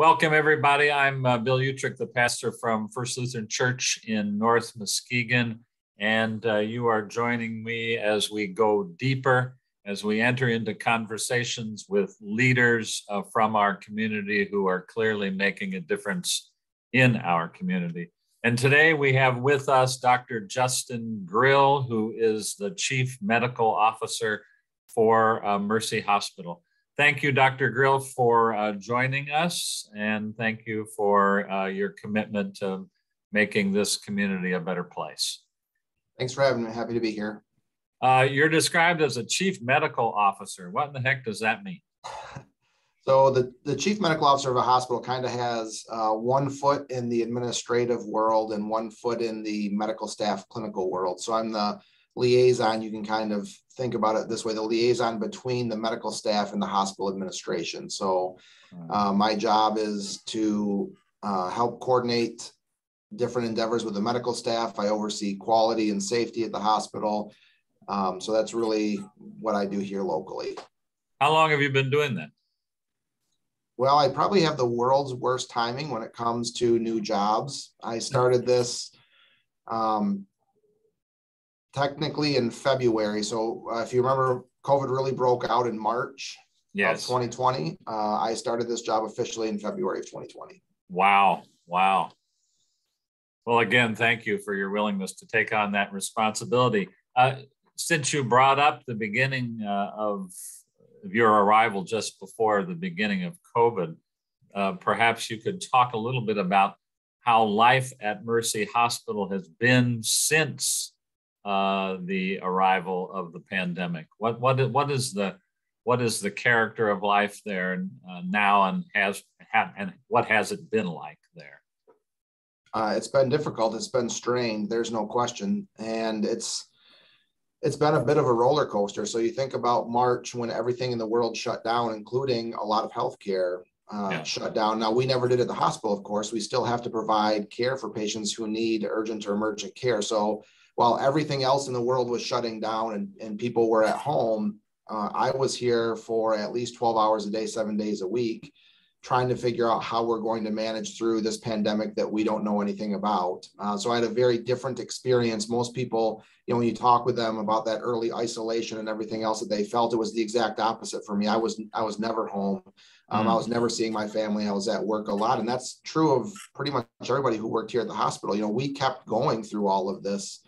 Welcome, everybody. I'm uh, Bill Uetricht, the pastor from First Lutheran Church in North Muskegon, and uh, you are joining me as we go deeper, as we enter into conversations with leaders uh, from our community who are clearly making a difference in our community. And today we have with us Dr. Justin Grill, who is the Chief Medical Officer for uh, Mercy Hospital. Thank you, Dr. Grill, for uh, joining us, and thank you for uh, your commitment to making this community a better place. Thanks for having me. Happy to be here. Uh, you're described as a chief medical officer. What in the heck does that mean? So the, the chief medical officer of a hospital kind of has uh, one foot in the administrative world and one foot in the medical staff clinical world. So I'm the liaison, you can kind of think about it this way the liaison between the medical staff and the hospital administration. So, uh, my job is to uh, help coordinate different endeavors with the medical staff. I oversee quality and safety at the hospital. Um, so, that's really what I do here locally. How long have you been doing that? Well, I probably have the world's worst timing when it comes to new jobs. I started this um, technically in February. So uh, if you remember, COVID really broke out in March yes. of 2020. Uh, I started this job officially in February of 2020. Wow. Wow. Well, again, thank you for your willingness to take on that responsibility. Uh, since you brought up the beginning uh, of your arrival just before the beginning of COVID, uh, perhaps you could talk a little bit about how life at Mercy Hospital has been since uh, the arrival of the pandemic? What what what is the what is the character of life there uh, now, and has and what has it been like there? Uh, it's been difficult. It's been strained. There's no question, and it's it's been a bit of a roller coaster. So you think about March when everything in the world shut down, including a lot of healthcare uh, yeah. shut down. Now we never did at the hospital, of course. We still have to provide care for patients who need urgent or emergent care. So while everything else in the world was shutting down and, and people were at home, uh, I was here for at least 12 hours a day, seven days a week, trying to figure out how we're going to manage through this pandemic that we don't know anything about. Uh, so I had a very different experience. Most people, you know, when you talk with them about that early isolation and everything else that they felt, it was the exact opposite for me. I was I was never home. Um, I mm. was never seeing my family. I was at work a lot, and that's true of pretty much everybody who worked here at the hospital. You know, we kept going through all of this.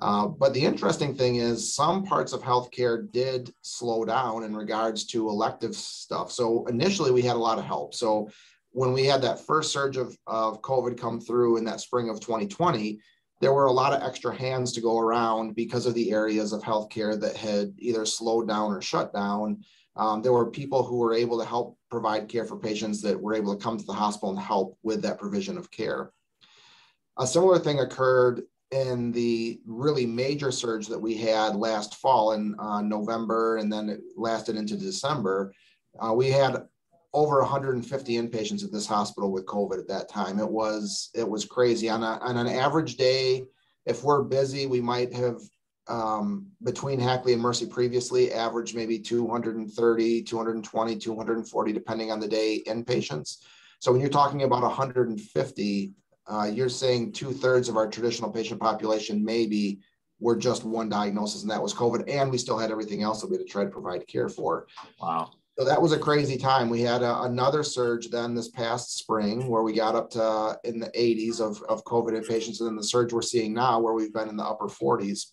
Uh, but the interesting thing is, some parts of healthcare did slow down in regards to elective stuff. So initially, we had a lot of help. So when we had that first surge of, of COVID come through in that spring of 2020, there were a lot of extra hands to go around because of the areas of healthcare that had either slowed down or shut down. Um, there were people who were able to help provide care for patients that were able to come to the hospital and help with that provision of care. A similar thing occurred in the really major surge that we had last fall in uh, November and then it lasted into December, uh, we had over 150 inpatients at this hospital with COVID at that time. It was it was crazy. On, a, on an average day, if we're busy, we might have um, between Hackley and Mercy previously averaged maybe 230, 220, 240, depending on the day inpatients. So when you're talking about 150, uh, you're saying two thirds of our traditional patient population maybe were just one diagnosis, and that was COVID, and we still had everything else that we had to try to provide care for. Wow. So that was a crazy time. We had a, another surge then this past spring where we got up to in the 80s of, of COVID inpatients, and then the surge we're seeing now where we've been in the upper 40s.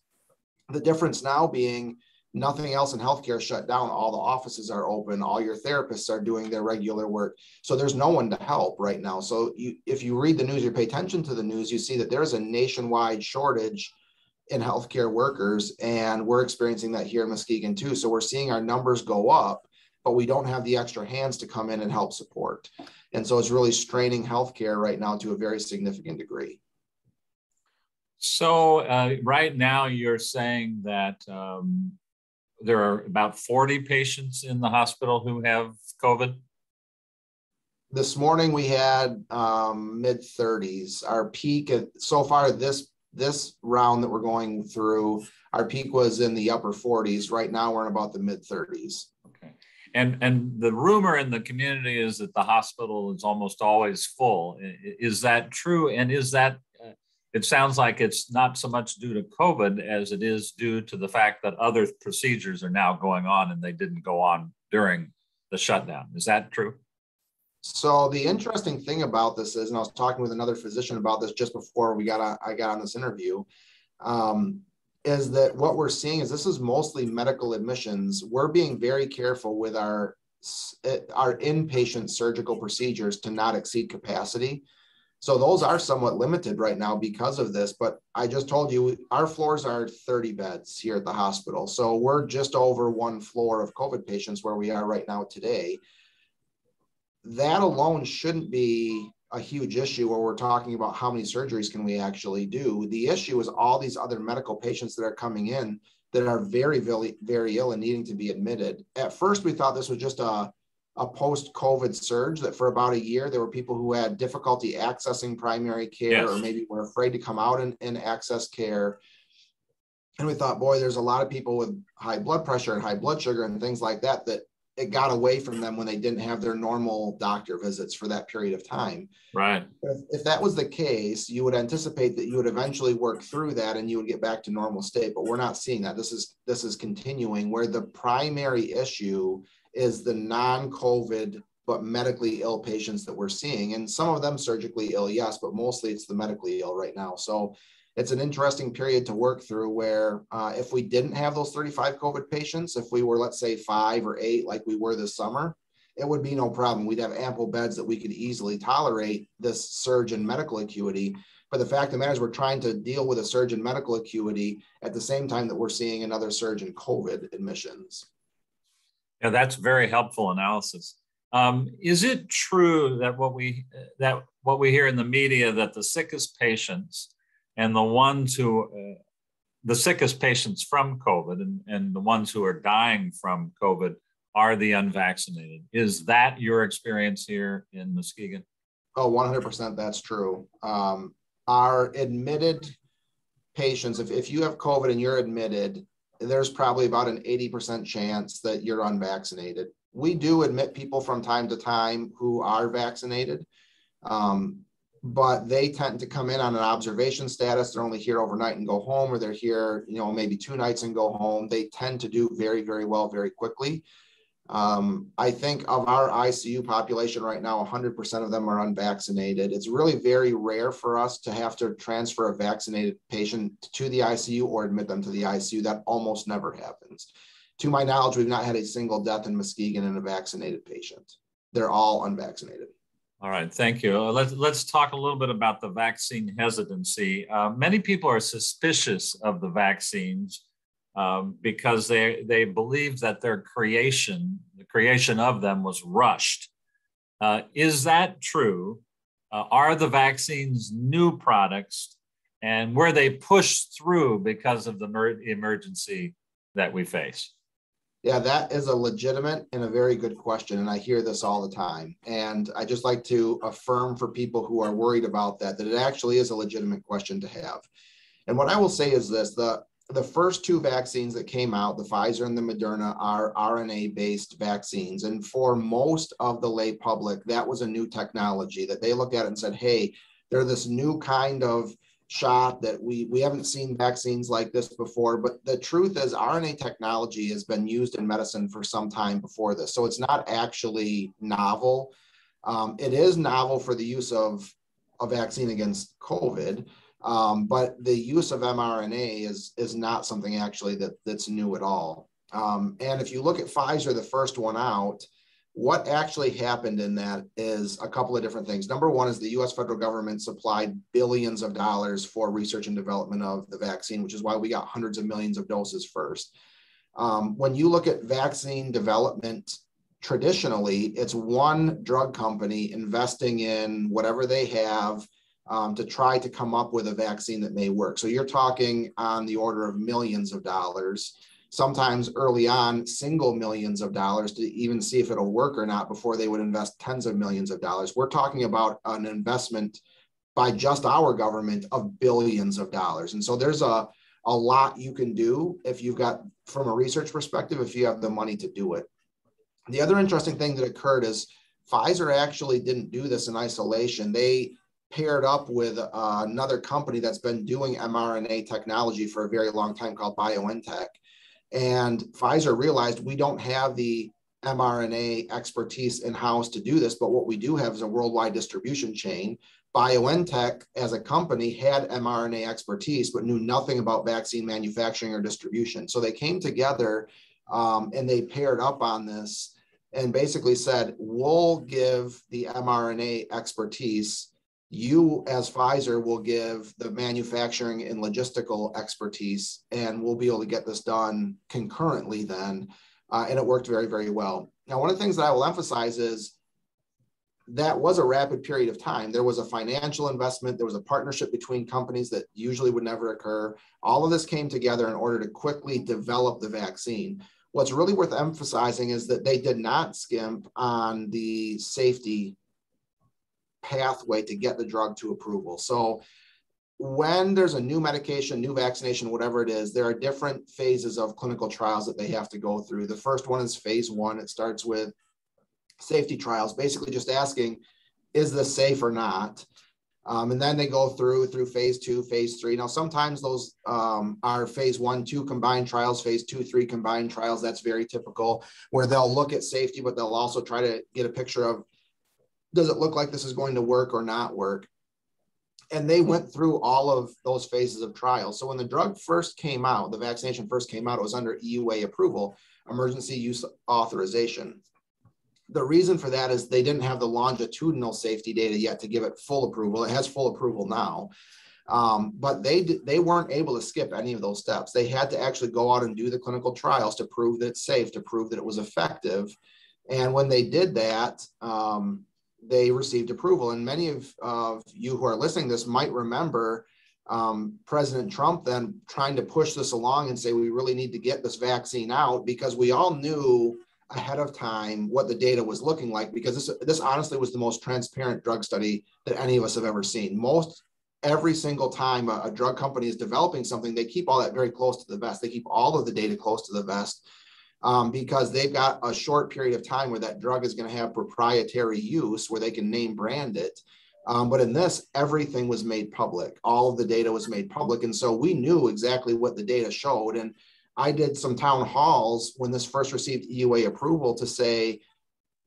The difference now being nothing else in healthcare shut down. All the offices are open. All your therapists are doing their regular work. So there's no one to help right now. So you, if you read the news, you pay attention to the news, you see that there's a nationwide shortage in healthcare workers, and we're experiencing that here in Muskegon too. So we're seeing our numbers go up, but we don't have the extra hands to come in and help support. And so it's really straining healthcare right now to a very significant degree. So uh, right now, you're saying that um, there are about 40 patients in the hospital who have COVID? This morning we had um, mid 30s. Our peak at, so far this this round that we're going through, our peak was in the upper 40s. Right now we're in about the mid 30s. Okay. And and the rumor in the community is that the hospital is almost always full. Is that true? And is that it sounds like it's not so much due to COVID as it is due to the fact that other procedures are now going on and they didn't go on during the shutdown. Is that true? So the interesting thing about this is, and I was talking with another physician about this just before we got on, I got on this interview, um, is that what we're seeing is this is mostly medical admissions. We're being very careful with our our inpatient surgical procedures to not exceed capacity. So those are somewhat limited right now because of this. But I just told you our floors are 30 beds here at the hospital. So we're just over one floor of COVID patients where we are right now today that alone shouldn't be a huge issue where we're talking about how many surgeries can we actually do. The issue is all these other medical patients that are coming in that are very, very, very ill and needing to be admitted. At first, we thought this was just a, a post COVID surge that for about a year, there were people who had difficulty accessing primary care yes. or maybe were afraid to come out and, and access care. And we thought, boy, there's a lot of people with high blood pressure and high blood sugar and things like that that it got away from them when they didn't have their normal doctor visits for that period of time. Right. If, if, that was the case, you would anticipate that you would eventually work through that and you would get back to normal state. But we're not seeing that. This is this is continuing where the primary issue is the non-COVID but medically ill patients that we're seeing, and some of them surgically ill, yes, but mostly it's the medically ill right now. So it's an interesting period to work through where uh, if we didn't have those 35 COVID patients, if we were, let's say, five or eight like we were this summer, it would be no problem. We'd have ample beds that we could easily tolerate this surge in medical acuity. But the fact of the matter is, we're trying to deal with a surge in medical acuity at the same time that we're seeing another surge in COVID admissions. Yeah, that's very helpful analysis. Um, is it true that what we that what we hear in the media that the sickest patients and the ones who, uh, the sickest patients from COVID and, and the ones who are dying from COVID are the unvaccinated. Is that your experience here in Muskegon? Oh, 100% that's true. Um, our admitted patients, if, if you have COVID and you're admitted, there's probably about an 80% chance that you're unvaccinated. We do admit people from time to time who are vaccinated. Um, but they tend to come in on an observation status. They're only here overnight and go home, or they're here, you know, maybe two nights and go home. They tend to do very, very well very quickly. Um, I think of our ICU population right now, 100% of them are unvaccinated. It's really very rare for us to have to transfer a vaccinated patient to the ICU or admit them to the ICU. That almost never happens. To my knowledge, we've not had a single death in Muskegon in a vaccinated patient. They're all unvaccinated. All right, thank you. Uh, let's let's talk a little bit about the vaccine hesitancy. Uh, many people are suspicious of the vaccines um, because they they believe that their creation, the creation of them, was rushed. Uh, is that true? Uh, are the vaccines new products, and were they pushed through because of the mer- emergency that we face? Yeah, that is a legitimate and a very good question. And I hear this all the time. And I just like to affirm for people who are worried about that, that it actually is a legitimate question to have. And what I will say is this the, the first two vaccines that came out, the Pfizer and the Moderna, are RNA based vaccines. And for most of the lay public, that was a new technology that they looked at and said, hey, they're this new kind of shot that we we haven't seen vaccines like this before. But the truth is rna technology has been used in medicine for some time before this. So it's not actually novel. Um, it is novel for the use of a vaccine against covid um, but the use of mrna is is not something actually that that's new at all um, and if you look at pfizer the first one out what actually happened in that is a couple of different things. Number one is the US federal government supplied billions of dollars for research and development of the vaccine, which is why we got hundreds of millions of doses first. Um, when you look at vaccine development, traditionally, it's one drug company investing in whatever they have um, to try to come up with a vaccine that may work. So you're talking on the order of millions of dollars sometimes early on single millions of dollars to even see if it'll work or not before they would invest tens of millions of dollars. We're talking about an investment by just our government of billions of dollars. And so there's a, a lot you can do if you've got, from a research perspective, if you have the money to do it. The other interesting thing that occurred is Pfizer actually didn't do this in isolation. They paired up with uh, another company that's been doing mRNA technology for a very long time called BioNTech. And Pfizer realized we don't have the mRNA expertise in house to do this, but what we do have is a worldwide distribution chain. BioNTech, as a company, had mRNA expertise, but knew nothing about vaccine manufacturing or distribution. So they came together um, and they paired up on this and basically said, We'll give the mRNA expertise you as Pfizer will give the manufacturing and logistical expertise, and we'll be able to get this done concurrently then. Uh, and it worked very, very well. Now, one of the things that I will emphasize is that was a rapid period of time. There was a financial investment, there was a partnership between companies that usually would never occur. All of this came together in order to quickly develop the vaccine. What's really worth emphasizing is that they did not skimp on the safety pathway to get the drug to approval. So when there's a new medication, new vaccination, whatever it is, there are different phases of clinical trials that they have to go through. The first one is phase one. It starts with safety trials, basically just asking, is this safe or not? Um, and then they go through through phase two, phase three. Now, sometimes those um, are phase one, two combined trials, phase two, three combined trials. That's very typical, where they'll look at safety, but they'll also try to get a picture of does it look like this is going to work or not work? And they went through all of those phases of trial. So when the drug first came out, the vaccination first came out, it was under EUA approval, emergency use authorization. The reason for that is they didn't have the longitudinal safety data yet to give it full approval. It has full approval now. Um, but they they weren't able to skip any of those steps. They had to actually go out and do the clinical trials to prove that it's safe, to prove that it was effective. And when they did that, um, they received approval. And many of, of you who are listening this might remember um, President Trump then trying to push this along and say we really need to get this vaccine out because we all knew ahead of time what the data was looking like because this this honestly was the most transparent drug study that any of us have ever seen. Most every single time a, a drug company is developing something, they keep all that very close to the vest. They keep all of the data close to the vest um, because they've got a short period of time where that drug is going to have proprietary use where they can name brand it. Um, but in this, everything was made public. All of the data was made public. And so we knew exactly what the data showed. And I did some town halls when this first received EUA approval to say,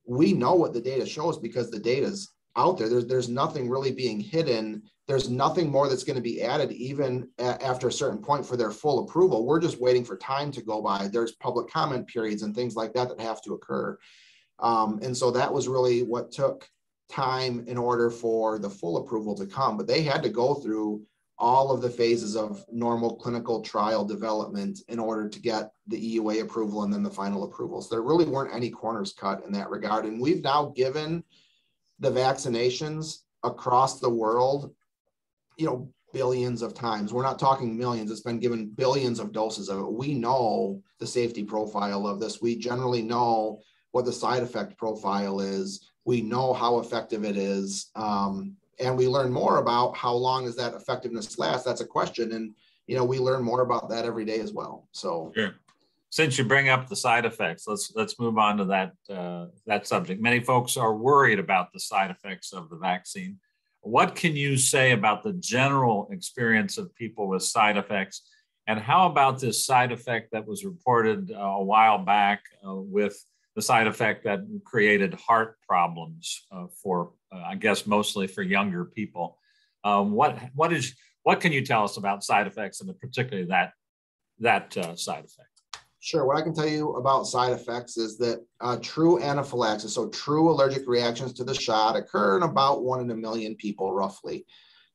we know what the data shows because the data is out there. There's, there's nothing really being hidden there's nothing more that's going to be added even a- after a certain point for their full approval. We're just waiting for time to go by. There's public comment periods and things like that that have to occur. Um, and so that was really what took time in order for the full approval to come. But they had to go through all of the phases of normal clinical trial development in order to get the EUA approval and then the final approvals. There really weren't any corners cut in that regard. And we've now given the vaccinations across the world you know, billions of times. We're not talking millions. It's been given billions of doses of it. We know the safety profile of this. We generally know what the side effect profile is. We know how effective it is. Um, and we learn more about how long does that effectiveness last. That's a question. And, you know, we learn more about that every day as well. So, sure. Since you bring up the side effects, let's let's move on to that uh, that subject. Many folks are worried about the side effects of the vaccine. What can you say about the general experience of people with side effects? And how about this side effect that was reported uh, a while back uh, with the side effect that created heart problems uh, for, uh, I guess, mostly for younger people? Um, what what is what can you tell us about side effects and particularly that that uh, side effect? Sure. What I can tell you about side effects is that uh, true anaphylaxis, so true allergic reactions to the shot, occur in about one in a million people, roughly.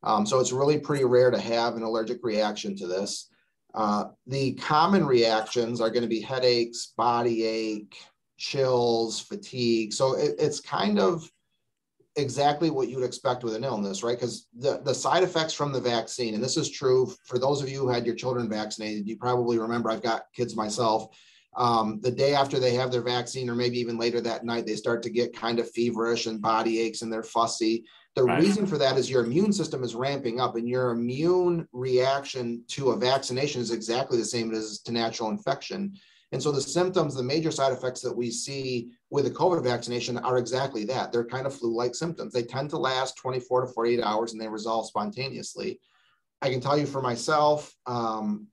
Um, so it's really pretty rare to have an allergic reaction to this. Uh, the common reactions are going to be headaches, body ache, chills, fatigue. So it, it's kind of exactly what you would expect with an illness, right? Because the, the side effects from the vaccine, and this is true for those of you who had your children vaccinated, you probably remember I've got kids myself. Um, the day after they have their vaccine, or maybe even later that night, they start to get kind of feverish and body aches and they're fussy. The right. reason for that is your immune system is ramping up, and your immune reaction to a vaccination is exactly the same as to natural infection. And so the symptoms, the major side effects that we see with a COVID vaccination are exactly that. They're kind of flu-like symptoms. They tend to last 24 to 48 hours and they resolve spontaneously. I can tell you for myself, um,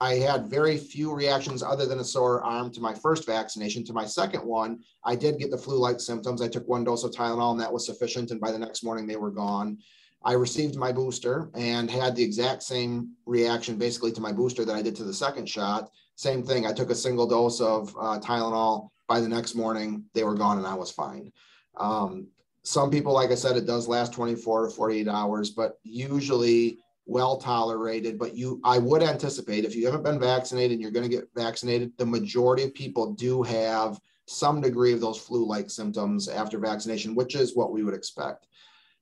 I had very few reactions other than a sore arm to my first vaccination. To my second one, I did get the flu-like symptoms. I took one dose of Tylenol and that was sufficient. And by the next morning, they were gone. I received my booster and had the exact same reaction basically to my booster that I did to the second shot. Same thing. I took a single dose of uh, Tylenol. By the next morning, they were gone and I was fine. Um, some people, like I said, it does last 24 to 48 hours, but usually well tolerated. But you, I would anticipate if you haven't been vaccinated and you're going to get vaccinated, the majority of people do have some degree of those flu-like symptoms after vaccination, which is what we would expect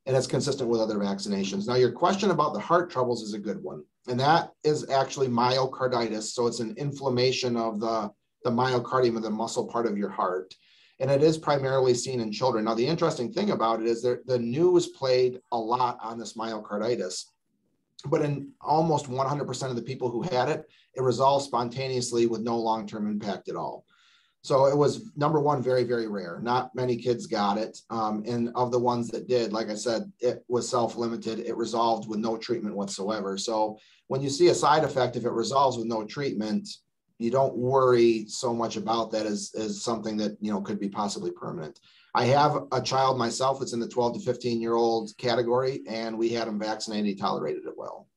and it's consistent with other vaccinations. Now, your question about the heart troubles is a good one, and that is actually myocarditis. So it's an inflammation of the, the myocardium of the muscle part of your heart. And it is primarily seen in children. Now, the interesting thing about it is that the news played a lot on this myocarditis, but in almost 100% of the people who had it, it resolved spontaneously with no long term impact at all. So it was number one, very, very rare. Not many kids got it. Um, and of the ones that did, like I said, it was self limited. It resolved with no treatment whatsoever. So when you see a side effect, if it resolves with no treatment, you don't worry so much about that as, as something that, you know, could be possibly permanent. I have a child myself that's in the 12 to 15 year old category, and we had him vaccinated. He tolerated it well.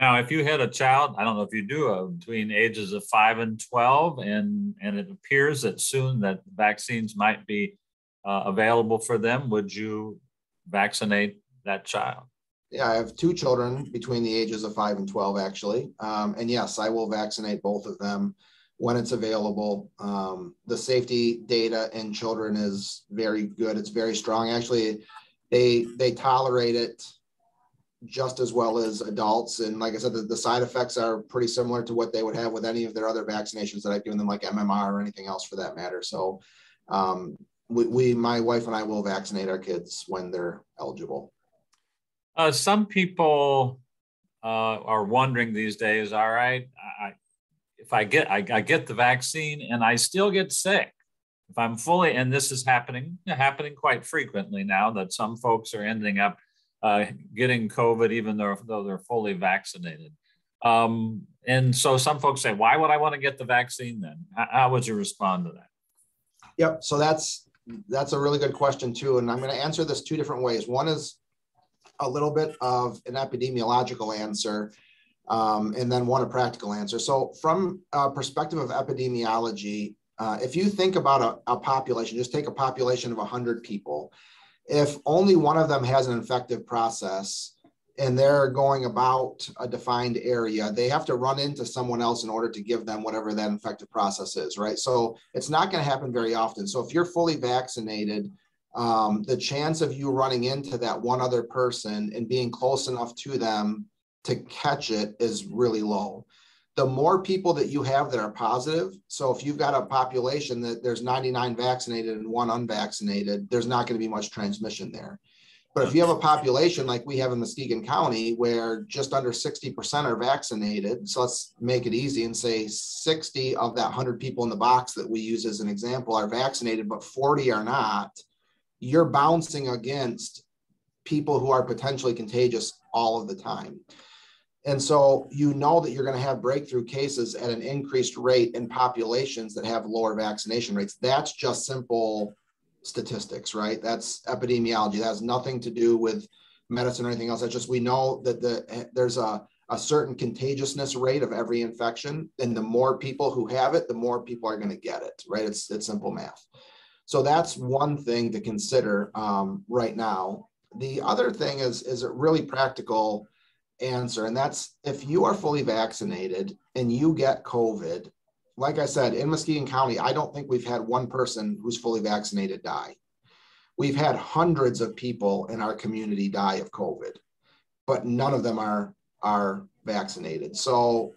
Now, if you had a child, I don't know if you do, uh, between ages of five and 12, and, and it appears that soon that vaccines might be uh, available for them, would you vaccinate that child? Yeah, I have two children between the ages of five and 12, actually. Um, and yes, I will vaccinate both of them when it's available. Um, the safety data in children is very good. It's very strong. Actually, they they tolerate it just as well as adults. And like I said, the, the, side effects are pretty similar to what they would have with any of their other vaccinations that I've given them, like MMR or anything else for that matter. So um, we, we, my wife and I will vaccinate our kids when they're eligible. Uh, some people uh, are wondering these days, all right, I, if I get, I, I get the vaccine and I still get sick, if I'm fully, and this is happening, happening quite frequently now that some folks are ending up uh, getting COVID, even though, though they're fully vaccinated. Um, and so some folks say, why would I want to get the vaccine then? How, how would you respond to that? Yep. So that's that's a really good question too, and I'm going to answer this two different ways. One is a little bit of an epidemiological answer, um, and then one a practical answer. So from a perspective of epidemiology, uh, if you think about a, a population, just take a population of 100 people, if only one of them has an infective process and they're going about a defined area, they have to run into someone else in order to give them whatever that infective process is, right? So it's not going to happen very often. So if you're fully vaccinated, um, the chance of you running into that one other person and being close enough to them to catch it is really low the more people that you have that are positive, so if you've got a population that there's 99 vaccinated and one unvaccinated, there's not going to be much transmission there. But if you have a population like we have in Muskegon County, where just under 60% are vaccinated, so let's make it easy and say 60 of that 100 people in the box that we use as an example are vaccinated, but 40 are not, you're bouncing against people who are potentially contagious all of the time. And so you know that you're going to have breakthrough cases at an increased rate in populations that have lower vaccination rates. That's just simple statistics, right? That's epidemiology. That has nothing to do with medicine or anything else. That's just we know that the there's a, a certain contagiousness rate of every infection. And the more people who have it, the more people are going to get it, right? It's it's simple math. So that's one thing to consider um, right now. The other thing is is a really practical answer, and that's if you are fully vaccinated and you get COVID, like I said, in Muskegon County, I don't think we've had one person who's fully vaccinated die. We've had hundreds of people in our community die of COVID, but none of them are are vaccinated. So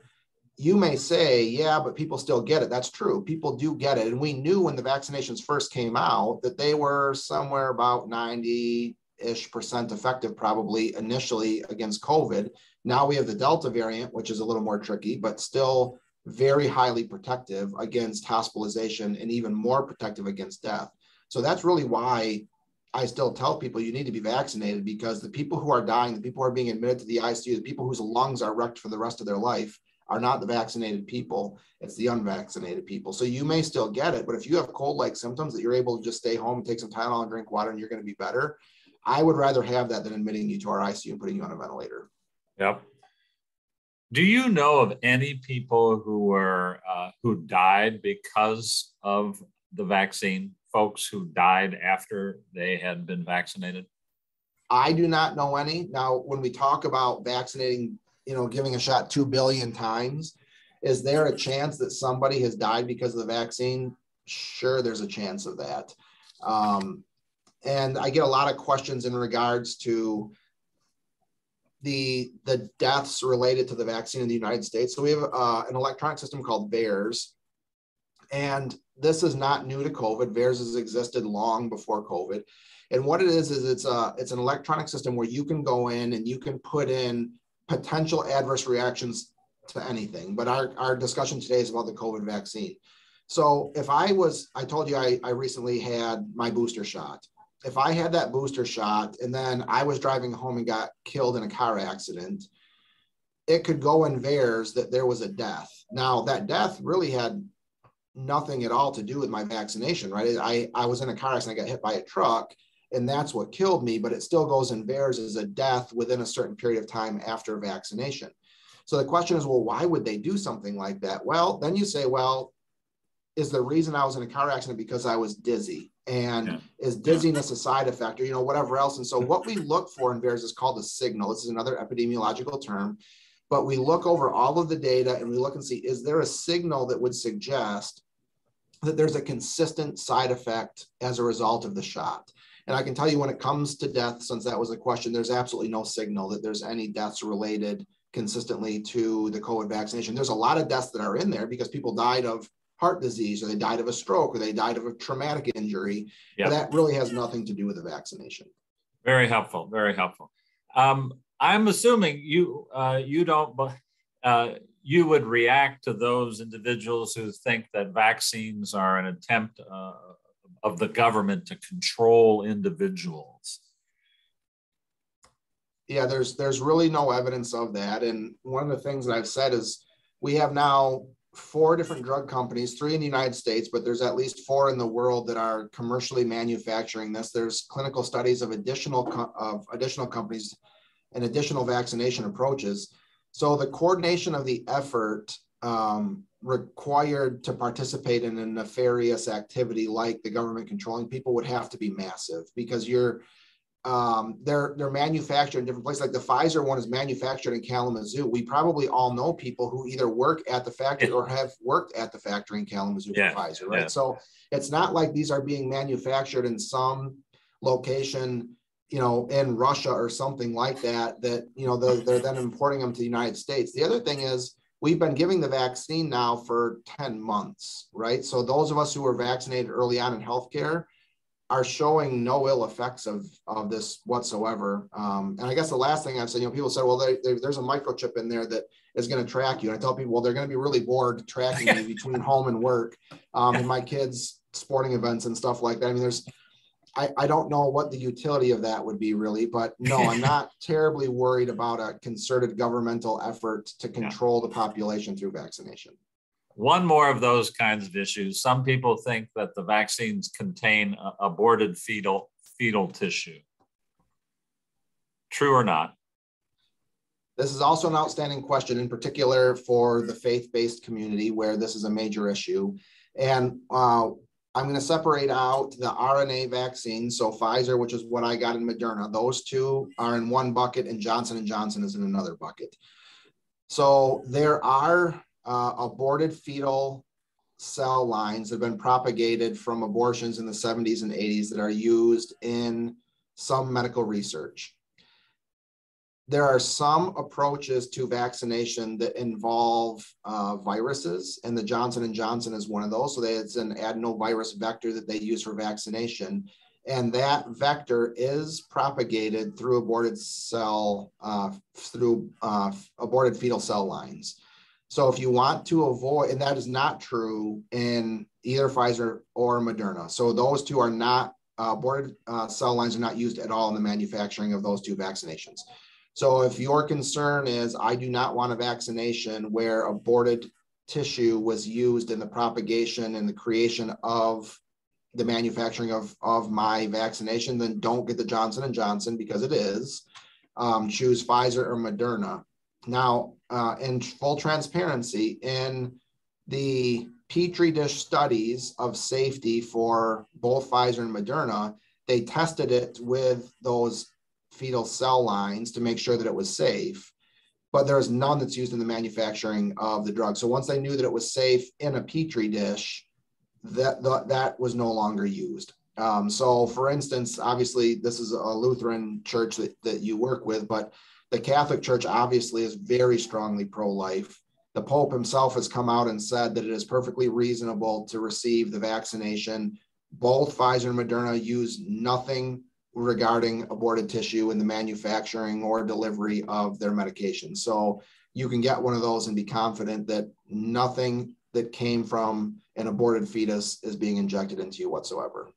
you may say, yeah, but people still get it. That's true. People do get it. And we knew when the vaccinations first came out that they were somewhere about 90 ish percent effective probably initially against COVID. Now we have the Delta variant, which is a little more tricky, but still very highly protective against hospitalization and even more protective against death. So that's really why I still tell people you need to be vaccinated because the people who are dying, the people who are being admitted to the ICU, the people whose lungs are wrecked for the rest of their life are not the vaccinated people, it's the unvaccinated people. So you may still get it, but if you have cold like symptoms that you're able to just stay home, take some Tylenol and drink water, and you're going to be better, I would rather have that than admitting you to our ICU and putting you on a ventilator. Yep. Do you know of any people who were uh, who died because of the vaccine? Folks who died after they had been vaccinated. I do not know any. Now, when we talk about vaccinating you know, giving a shot 2 billion times. Is there a chance that somebody has died because of the vaccine? Sure, there's a chance of that. Um, and I get a lot of questions in regards to the the deaths related to the vaccine in the United States. So we have uh, an electronic system called VAERS, and this is not new to COVID. VAERS has existed long before COVID, and what it is is it's a it's an electronic system where you can go in and you can put in potential adverse reactions to anything. But our, our discussion today is about the COVID vaccine. So if I was, I told you I, I recently had my booster shot. If I had that booster shot and then I was driving home and got killed in a car accident, it could go in VAERS that there was a death. Now that death really had nothing at all to do with my vaccination, right? I, I was in a car accident, I got hit by a truck and that's what killed me, but it still goes in VAERS as a death within a certain period of time after vaccination. So the question is, well, why would they do something like that? Well, then you say, well, is the reason I was in a car accident because I was dizzy? And yeah. is dizziness yeah. a side effect or, you know, whatever else? And so what we look for in VAERS is called a signal. This is another epidemiological term, but we look over all of the data and we look and see, is there a signal that would suggest that there's a consistent side effect as a result of the shot? And I can tell you when it comes to death, since that was a question, there's absolutely no signal that there's any deaths related consistently to the COVID vaccination. There's a lot of deaths that are in there because people died of heart disease or they died of a stroke or they died of a traumatic injury. Yep. That really has nothing to do with the vaccination. Very helpful. Very helpful. Um, I'm assuming you uh, you don't uh, you would react to those individuals who think that vaccines are an attempt uh, of the government to control individuals. Yeah, there's there's really no evidence of that. And one of the things that I've said is we have now four different drug companies, three in the United States, but there's at least four in the world that are commercially manufacturing this. There's clinical studies of additional of additional companies and additional vaccination approaches. So the coordination of the effort um, required to participate in a nefarious activity like the government controlling people would have to be massive because you're um, they're they're manufactured in different places. Like the Pfizer one is manufactured in Kalamazoo. We probably all know people who either work at the factory or have worked at the factory in Kalamazoo yeah. for Pfizer, right? Yeah. So it's not like these are being manufactured in some location, you know, in Russia or something like that. That you know they're, they're then importing them to the United States. The other thing is we've been giving the vaccine now for 10 months, right? So those of us who were vaccinated early on in healthcare are showing no ill effects of, of this whatsoever. Um, and I guess the last thing I've said, you know, people said, well, they, they, there's a microchip in there that is going to track you. And I tell people, well, they're going to be really bored tracking me between home and work um, and my kids' sporting events and stuff like that. I mean, there's, I, I don't know what the utility of that would be really, but no, I'm not terribly worried about a concerted governmental effort to control yeah. the population through vaccination. One more of those kinds of issues. Some people think that the vaccines contain aborted fetal fetal tissue. True or not? This is also an outstanding question, in particular for the faith-based community, where this is a major issue. And uh, I'm going to separate out the RNA vaccine. So Pfizer, which is what I got in Moderna, those two are in one bucket, and Johnson and Johnson is in another bucket. So there are uh, aborted fetal cell lines that have been propagated from abortions in the 70s and 80s that are used in some medical research there are some approaches to vaccination that involve uh, viruses, and the Johnson and Johnson is one of those. So it's an adenovirus vector that they use for vaccination, and that vector is propagated through aborted cell uh, through uh, aborted fetal cell lines. So if you want to avoid, and that is not true in either Pfizer or Moderna. So those two are not uh, aborted uh, cell lines are not used at all in the manufacturing of those two vaccinations. So if your concern is, I do not want a vaccination where aborted tissue was used in the propagation and the creation of the manufacturing of, of my vaccination, then don't get the Johnson and Johnson because it is. Um, choose Pfizer or Moderna. Now, uh, in full transparency, in the Petri dish studies of safety for both Pfizer and Moderna, they tested it with those fetal cell lines to make sure that it was safe. But there is none that's used in the manufacturing of the drug. So once they knew that it was safe in a Petri dish, that, that, that was no longer used. Um, so, for instance, obviously, this is a Lutheran church that, that you work with, but the Catholic Church obviously is very strongly pro life. The Pope himself has come out and said that it is perfectly reasonable to receive the vaccination. Both Pfizer and Moderna use nothing regarding aborted tissue in the manufacturing or delivery of their medication. So you can get one of those and be confident that nothing that came from an aborted fetus is being injected into you whatsoever.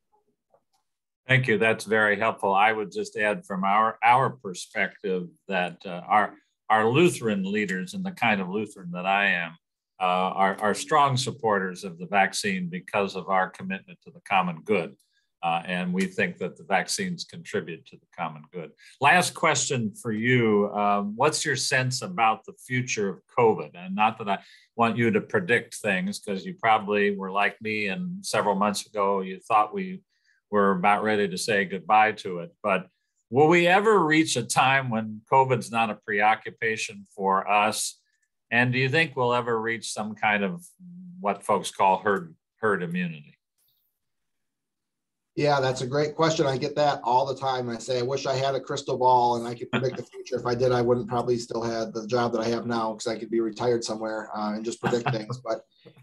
Thank you. That's very helpful. I would just add from our our perspective that uh, our our Lutheran leaders and the kind of Lutheran that I am uh, are, are strong supporters of the vaccine because of our commitment to the common good. Uh, and we think that the vaccines contribute to the common good. Last question for you. Um, what's your sense about the future of COVID? And not that I want you to predict things, because you probably were like me, and several months ago you thought we were about ready to say goodbye to it. But will we ever reach a time when COVID's not a preoccupation for us? And do you think we'll ever reach some kind of what folks call herd herd immunity? Yeah, that's a great question. I get that all the time. I say, I wish I had a crystal ball and I could predict the future. If I did, I wouldn't probably still have the job that I have now because I could be retired somewhere uh, and just predict things. But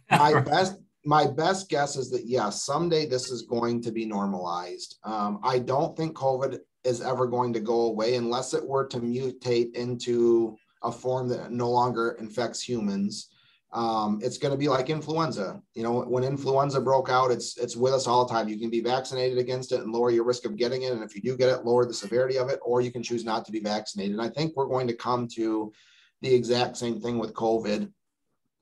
my best, my best guess is that yes, someday this is going to be normalized. Um, I don't think COVID is ever going to go away unless it were to mutate into a form that no longer infects humans um, it's going to be like influenza. You know, when influenza broke out, it's it's with us all the time. You can be vaccinated against it and lower your risk of getting it, and if you do get it, lower the severity of it, or you can choose not to be vaccinated. And I think we're going to come to the exact same thing with COVID,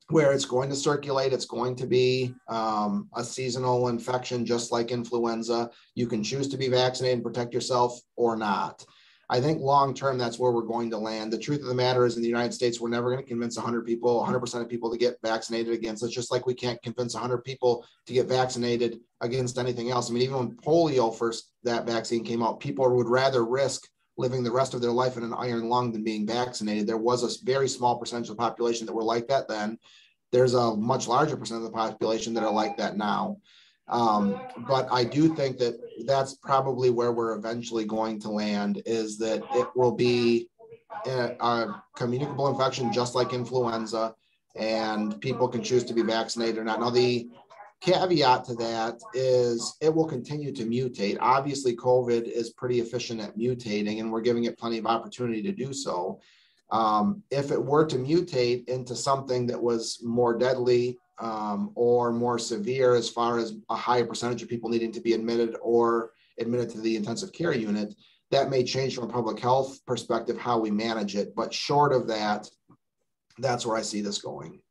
where it's going to circulate. It's going to be um, a seasonal infection, just like influenza. You can choose to be vaccinated and protect yourself or not. I think long term, that's where we're going to land. The truth of the matter is, in the United States, we're never going to convince 100 people, 100% of people to get vaccinated against. It's just like we can't convince 100 people to get vaccinated against anything else. I mean, even when polio first that vaccine came out, people would rather risk living the rest of their life in an iron lung than being vaccinated. There was a very small percentage of the population that were like that then. There's a much larger percent of the population that are like that now. Um, but I do think that that's probably where we're eventually going to land is that it will be a, a communicable infection just like influenza and people can choose to be vaccinated or not. Now, the caveat to that is it will continue to mutate. Obviously, COVID is pretty efficient at mutating, and we're giving it plenty of opportunity to do so. Um, if it were to mutate into something that was more deadly um, or more severe as far as a higher percentage of people needing to be admitted or admitted to the intensive care unit, that may change from a public health perspective how we manage it. But short of that, that's where I see this going.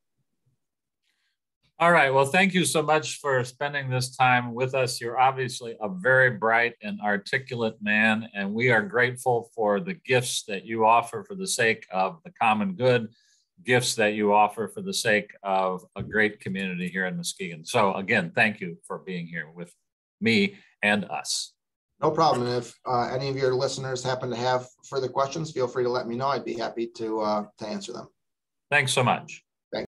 All right. Well, thank you so much for spending this time with us. You're obviously a very bright and articulate man, and we are grateful for the gifts that you offer for the sake of the common good gifts that you offer for the sake of a great community here in Muskegon. So again, thank you for being here with me and us. No problem. And if uh, any of your listeners happen to have further questions, feel free to let me know. I'd be happy to uh, to answer them. Thanks so much.